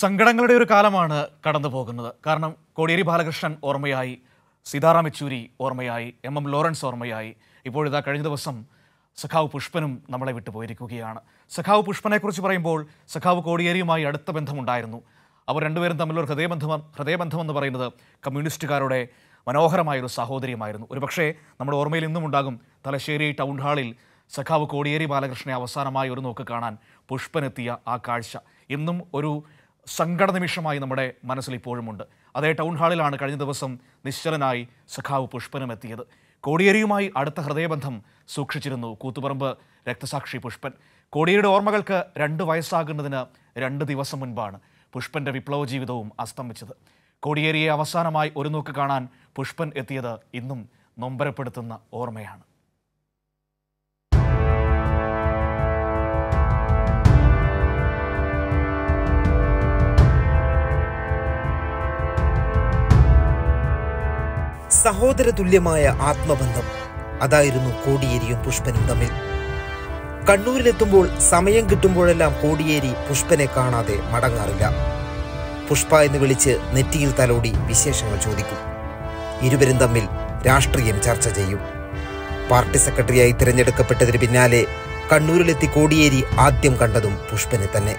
സങ്കടങ്ങളുടെ ഒരു കാലമാണ് കടന്നു പോകുന്നത്. കാരണം കോടിയേരി ബാലകൃഷ്ണൻ ഓർമ്മയായി സീതാറാം യെച്ചൂരി ഓർമ്മയായി എം എം ലോറൻസ് ഓർമ്മയായി. ഇപ്പോഴിതാ കഴിഞ്ഞ ദിവസം സഖാവ് പുഷ്പനും നമ്മളെ വിട്ടു പോയിരിക്കുകയാണ്. സഖാവ് പുഷ്പനെക്കുറിച്ച് പറയുമ്പോൾ സഖാവ് കോടിയേരിയുമായി അടുത്ത ബന്ധമുണ്ടായിരുന്നു. അവർ രണ്ടുപേരും തമ്മിലൊരു ഹൃദയബന്ധം ഹൃദയബന്ധമെന്ന് പറയുന്നത് കമ്മ്യൂണിസ്റ്റുകാരുടെ മനോഹരമായൊരു സഹോദരിയുമായിരുന്നു. ഒരു പക്ഷേ നമ്മുടെ ഓർമ്മയിൽ ഇന്നും ഉണ്ടാകും തലശ്ശേരി ടൗൺ ഹാളിൽ സഖാവ് കോടിയേരി ബാലകൃഷ്ണനെ അവസാനമായി ഒരു നോക്ക് കാണാൻ പുഷ്പനെത്തിയ ആ കാഴ്ച. ഇന്നും ഒരു സങ്കട നിമിഷമായി നമ്മുടെ മനസ്സിൽ ഇപ്പോഴുമുണ്ട് അതേ ടൗൺ ഹാളിലാണ് കഴിഞ്ഞ ദിവസം നിശ്ചലനായി സഖാവ് പുഷ്പനും എത്തിയത് കോടിയേരിയുമായി അടുത്ത ഹൃദയബന്ധം സൂക്ഷിച്ചിരുന്നു കൂത്തുപറമ്പ് രക്തസാക്ഷി പുഷ്പൻ. കോടിയേരിയുടെ ഓർമ്മകൾക്ക് രണ്ട് വയസ്സാകുന്നതിന് രണ്ട് ദിവസം മുൻപാണ് പുഷ്പന്റെ വിപ്ലവ ജീവിതവും അസ്തമിച്ചത്. കോടിയേരിയെ അവസാനമായി ഒരു നോക്ക് കാണാൻ പുഷ്പൻ എത്തിയത് ഇന്നും നൊമ്പരപ്പെടുത്തുന്ന ഓർമ്മയാണ്. സഹോദര തുല്യമായ ആത്മബന്ധം. അതായിരുന്നു കോടിയേരിയും പുഷ്പനും തമ്മിൽ. കണ്ണൂരിലെത്തുമ്പോൾ സമയം കിട്ടുമ്പോഴെല്ലാം കോടിയേരി പുഷ്പനെ കാണാതെ മടങ്ങാറില്ല. പുഷ്പ എന്ന് വിളിച്ച് നെറ്റിയിൽ തലോടി വിശേഷങ്ങൾ ചോദിക്കും. ഇരുവരും തമ്മിൽ രാഷ്ട്രീയം ചർച്ച ചെയ്യും. പാർട്ടി സെക്രട്ടറിയായി തിരഞ്ഞെടുക്കപ്പെട്ടതിന് പിന്നാലെ കണ്ണൂരിലെത്തി കോടിയേരി ആദ്യം കണ്ടതും പുഷ്പനെ തന്നെ.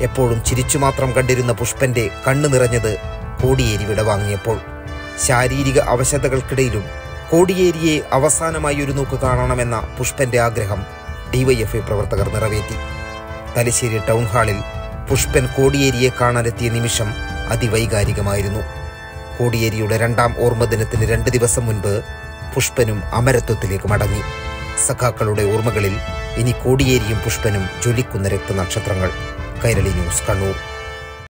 എപ്പോഴും ചിരിച്ചു മാത്രം കണ്ടിരുന്ന പുഷ്പന്റെ കണ്ണു നിറഞ്ഞത് കോടിയേരി വിടവാങ്ങിയപ്പോൾ. ശാരീരിക അവശതകൾക്കിടയിലും കോടിയേരിയെ അവസാനമായി ഒരു നോക്ക് കാണണമെന്ന പുഷ്പന്റെ ആഗ്രഹം ഡിവൈഎഫ്ഐ പ്രവർത്തകർ നിറവേറ്റി. തലശ്ശേരി ടൗൺ ഹാളിൽ പുഷ്പൻ കോടിയേരിയെ കാണാനെത്തിയ നിമിഷം അതിവൈകാരികമായിരുന്നു. കോടിയേരിയുടെ രണ്ടാം ഓർമ്മദിനത്തിന് രണ്ട് ദിവസം മുൻപ് പുഷ്പനും അമരത്വത്തിലേക്ക് മടങ്ങി. സഖാക്കളുടെ ഓർമ്മകളിൽ ഇനി കോടിയേരിയും പുഷ്പനും ജ്വലിക്കുന്ന രക്തനക്ഷത്രങ്ങൾ. കൈരളി ന്യൂസ് കണ്ണൂർ.